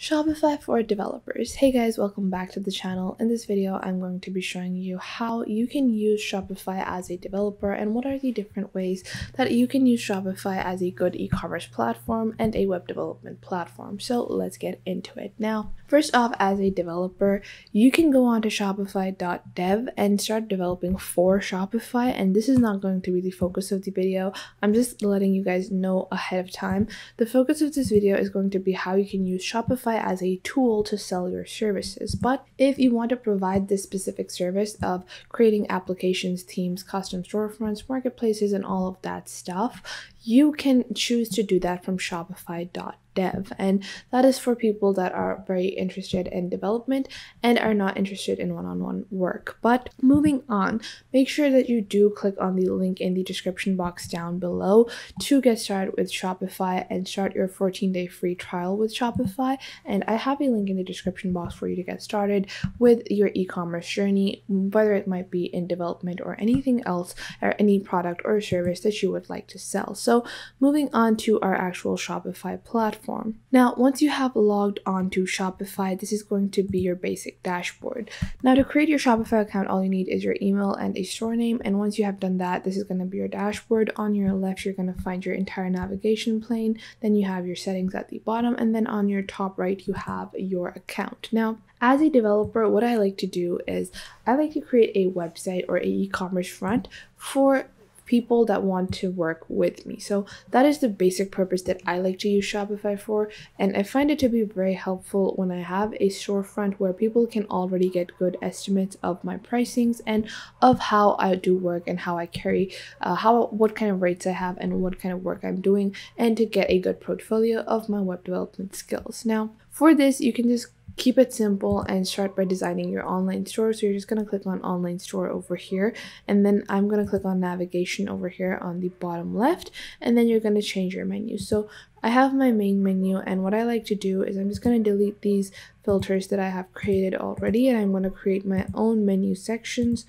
Shopify for developers. Hey guys, welcome back to the channel. In this video, I'm going to be showing you how you can use Shopify as a developer and what are the different ways that you can use Shopify as a good e-commerce platform and a web development platform. So let's get into it. Now, first off, as a developer, you can go on to shopify.dev and start developing for Shopify. And this is not going to be the focus of the video. I'm just letting you guys know ahead of time. The focus of this video is going to be how you can use Shopify As a tool to sell your services. But if you want to provide this specific service of creating applications, themes, custom storefronts, marketplaces, and all of that stuff, you can choose to do that from Shopify.com dev. And that is for people that are very interested in development and are not interested in one on one work. But moving on, make sure that you do click on the link in the description box down below to get started with Shopify and start your 14 day free trial with Shopify. And I have a link in the description box for you to get started with your e commerce journey, whether it might be in development or anything else, or any product or service that you would like to sell. So, moving on to our actual Shopify platform platform. Now, once you have logged on to Shopify, this is going to be your basic dashboard. Now, to create your Shopify account, all you need is your email and a store name. And once you have done that, this is going to be your dashboard. On your left, you're going to find your entire navigation plane. Then you have your settings at the bottom. And then on your top right, you have your account. Now, as a developer, what I like to do is I like to create a website or a e-commerce front for people that want to work with me. So that is the basic purpose that I like to use Shopify for. And I find it to be very helpful when I have a storefront where people can already get good estimates of my pricings and of how I do work and how I carry, uh, how what kind of rates I have and what kind of work I'm doing, and to get a good portfolio of my web development skills. Now, for this, you can just keep it simple and start by designing your online store. So you're just going to click on online store over here and then I'm going to click on navigation over here on the bottom left and then you're going to change your menu. So I have my main menu and what I like to do is I'm just going to delete these filters that I have created already and I'm going to create my own menu sections.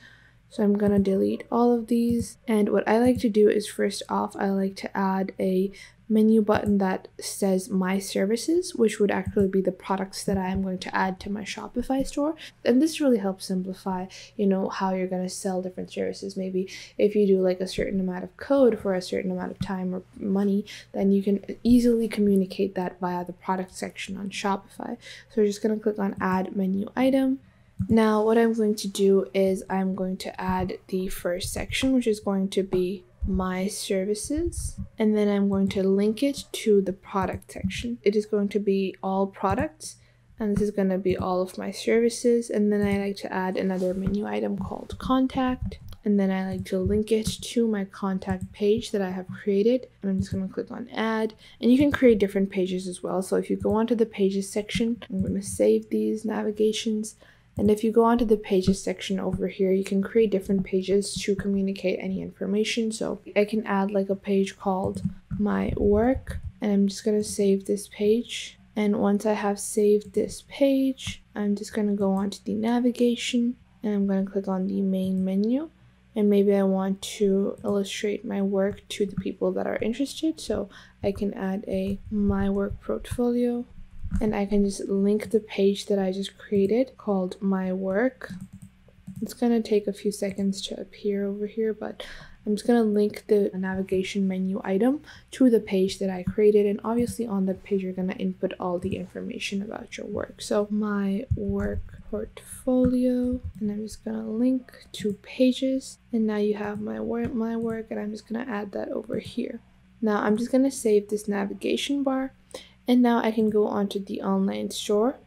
So I'm going to delete all of these. And what I like to do is first off, I like to add a menu button that says my services, which would actually be the products that I am going to add to my Shopify store. And this really helps simplify, you know, how you're going to sell different services. Maybe if you do like a certain amount of code for a certain amount of time or money, then you can easily communicate that via the product section on Shopify. So we're just going to click on add menu item. Now, what I'm going to do is I'm going to add the first section, which is going to be my services and then I'm going to link it to the product section. It is going to be all products and this is going to be all of my services and then I like to add another menu item called contact and then I like to link it to my contact page that I have created and I'm just going to click on add and you can create different pages as well so if you go onto the pages section I'm going to save these navigations and if you go onto the pages section over here, you can create different pages to communicate any information. So I can add like a page called my work and I'm just going to save this page. And once I have saved this page, I'm just going to go onto the navigation and I'm going to click on the main menu. And maybe I want to illustrate my work to the people that are interested. So I can add a my work portfolio and I can just link the page that I just created called my work. It's gonna take a few seconds to appear over here, but I'm just gonna link the navigation menu item to the page that I created and obviously on that page you're gonna input all the information about your work. So my work portfolio and I'm just gonna link to pages and now you have my work my work and I'm just gonna add that over here. Now I'm just gonna save this navigation bar and now I can go onto the online store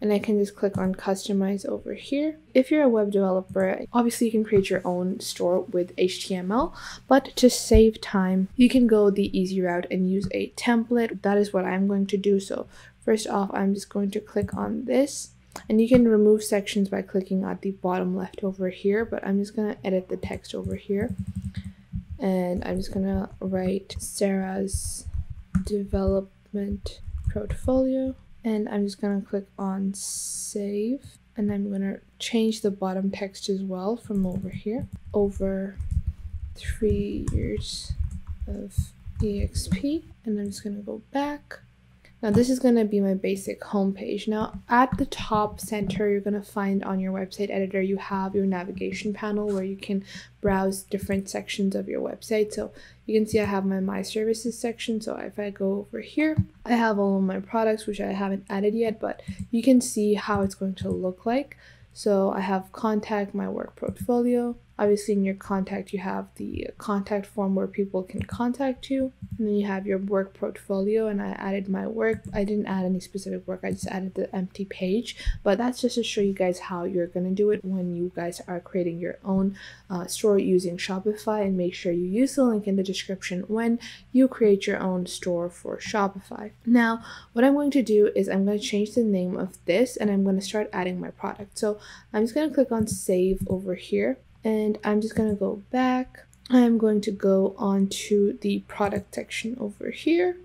and I can just click on customize over here. If you're a web developer, obviously you can create your own store with HTML, but to save time, you can go the easy route and use a template. That is what I'm going to do. So first off, I'm just going to click on this and you can remove sections by clicking at the bottom left over here, but I'm just going to edit the text over here. And I'm just going to write Sarah's portfolio and I'm just gonna click on save and I'm gonna change the bottom text as well from over here. Over three years of exp and I'm just gonna go back Now this is going to be my basic homepage. Now at the top center, you're going to find on your website editor, you have your navigation panel where you can browse different sections of your website. So you can see I have my My Services section. So if I go over here, I have all of my products, which I haven't added yet, but you can see how it's going to look like. So I have contact, my work portfolio, Obviously, in your contact, you have the contact form where people can contact you. And then you have your work portfolio. And I added my work. I didn't add any specific work, I just added the empty page. But that's just to show you guys how you're going to do it when you guys are creating your own uh, store using Shopify. And make sure you use the link in the description when you create your own store for Shopify. Now, what I'm going to do is I'm going to change the name of this and I'm going to start adding my product. So I'm just going to click on save over here and I'm just gonna go back. I'm going to go on to the product section over here.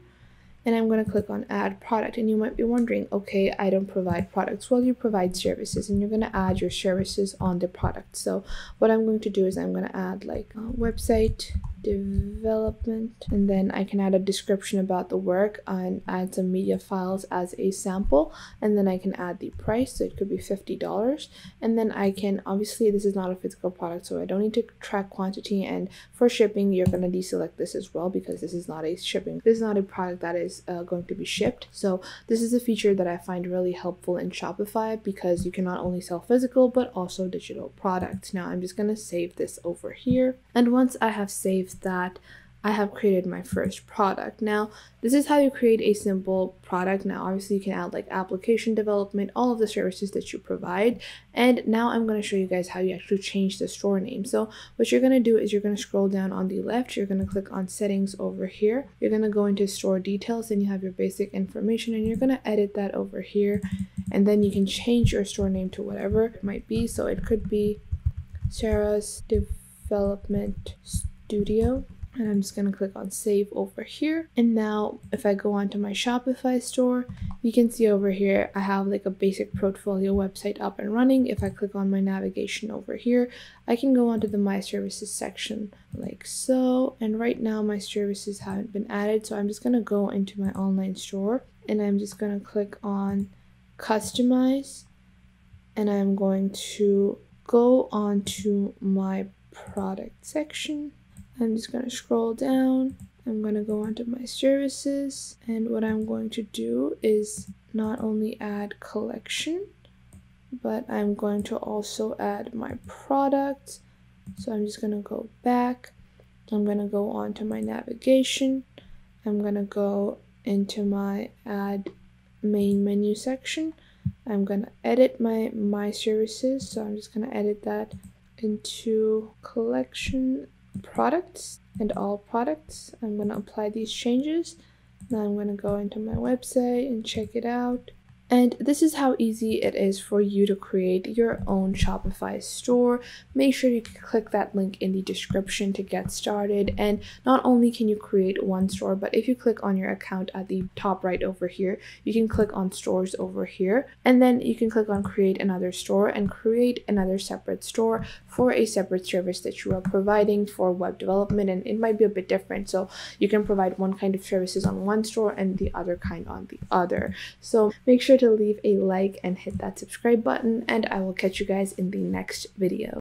And I'm going to click on add product. And you might be wondering okay I don't provide products. Well you provide services and you're going to add your services on the product. So what I'm going to do is I'm going to add like a website development. And then I can add a description about the work and add some media files as a sample. And then I can add the price so it could be $50 and then I can obviously this is not a physical product so I don't need to track quantity. And for shipping you're going to deselect this as well because this is not a shipping this is not a product that is uh, going to be shipped. So this is a feature that I find really helpful in Shopify because you can not only sell physical but also digital products. Now I'm just going to save this over here. And once I have saved that I have created my first product. Now, this is how you create a simple product. Now, obviously, you can add like application development, all of the services that you provide. And now I'm going to show you guys how you actually change the store name. So, what you're going to do is you're going to scroll down on the left, you're going to click on settings over here. You're going to go into store details, and you have your basic information, and you're going to edit that over here. And then you can change your store name to whatever it might be. So, it could be Sarah's Development studio and I'm just going to click on save over here. And now if I go onto my Shopify store, you can see over here, I have like a basic portfolio website up and running. If I click on my navigation over here, I can go onto the my services section like so. And right now my services haven't been added. So I'm just going to go into my online store and I'm just going to click on customize and I'm going to go onto my product section I'm just going to scroll down. I'm going to go onto my services and what I'm going to do is not only add collection but I'm going to also add my product. So I'm just going to go back. I'm going to go onto my navigation. I'm going to go into my add main menu section. I'm going to edit my my services. So I'm just going to edit that into collection products and all products. I'm going to apply these changes. Now I'm going to go into my website and check it out. And this is how easy it is for you to create your own Shopify store. Make sure you click that link in the description to get started. And not only can you create one store, but if you click on your account at the top right over here, you can click on stores over here. And then you can click on create another store and create another separate store for a separate service that you are providing for web development. And it might be a bit different. So you can provide one kind of services on one store and the other kind on the other. So make sure to leave a like and hit that subscribe button and I will catch you guys in the next video.